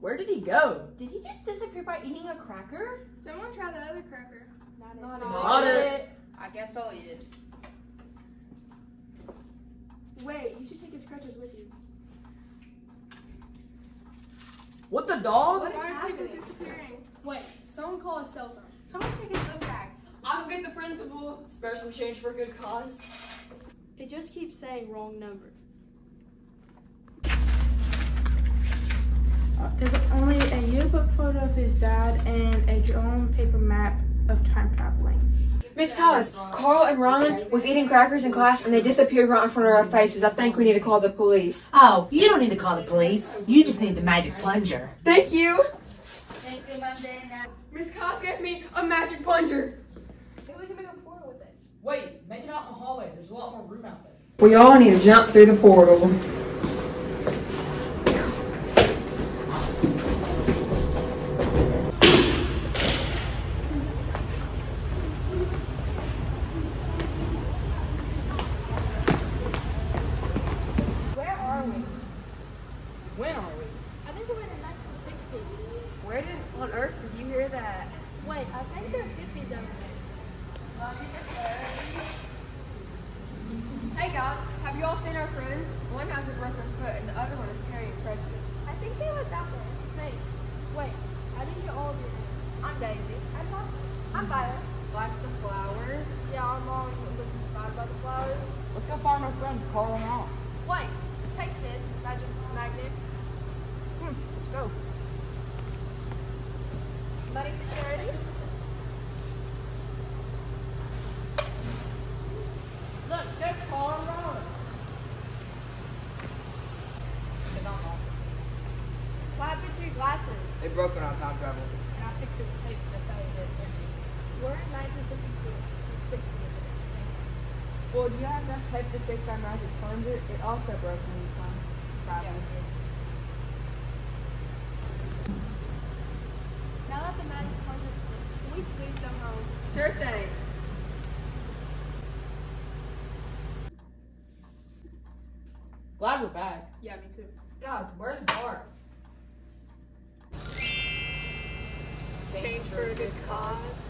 Where did he go? Did he just disappear by eating a cracker? Someone try the other cracker. Not it. Not it. I guess I'll eat it. Wait, you should take his crutches with you. What the dog? Why are people disappearing? Wait, someone call a cell phone. Someone take his book bag. I'll go get the principal. Spare some change for a good cause. It just keeps saying wrong number. There's only a yearbook photo of his dad and a drawn paper map of time traveling. Miss Collins, Carl and Ron was eating crackers in class and they disappeared right in front of our faces. I think we need to call the police. Oh, you don't need to call the police. You just need the magic plunger. Thank you. Thank you, Miss Cost gave me a magic plunger. Maybe we can make a portal with it. Wait, make it out in the hallway. There's a lot more room out there. We all need to jump through the portal. Where are we? When are we? I think we're in the 1960s. Where did on earth did you hear that? Wait, I think there's hippies over there. Hey guys, have you all seen our friends? One has a broken foot and the other one is carrying crutches. I think they went that way. Thanks. Wait, I didn't get all of your names. I'm Daisy. I'm not. I'm Violet. Like the flowers. Yeah, our mom was inspired by the flowers. Let's go find our friends, Carl and Alex. Wait, take this magic magnet. Let's go. Buddy, you ready? Look, there's Carl and Alex. What happened to your glasses? They broke it on time travel. And I fixed it with tape. That's how they did it. We're in 1962. Or 60. Well, do you have enough tape to fix our magic plunger? It also broke when you time traveled. Now that the magic plunger is fixed, can we please go home? Sure thing. Glad we're back. Yeah, me too. Guys, where's Bart? Change for a good cause.